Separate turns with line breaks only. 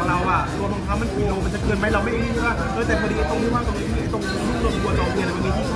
เของเราอะรวมรองเท้ามันกี่โลมันจะเกินไหมเราไม่รู้ว่าเออแต่พอดีไอ้ตรงที่ว่าตรงนี้ตรงนี้ตรงลูกลงบัวตรงเวียนมันมีที่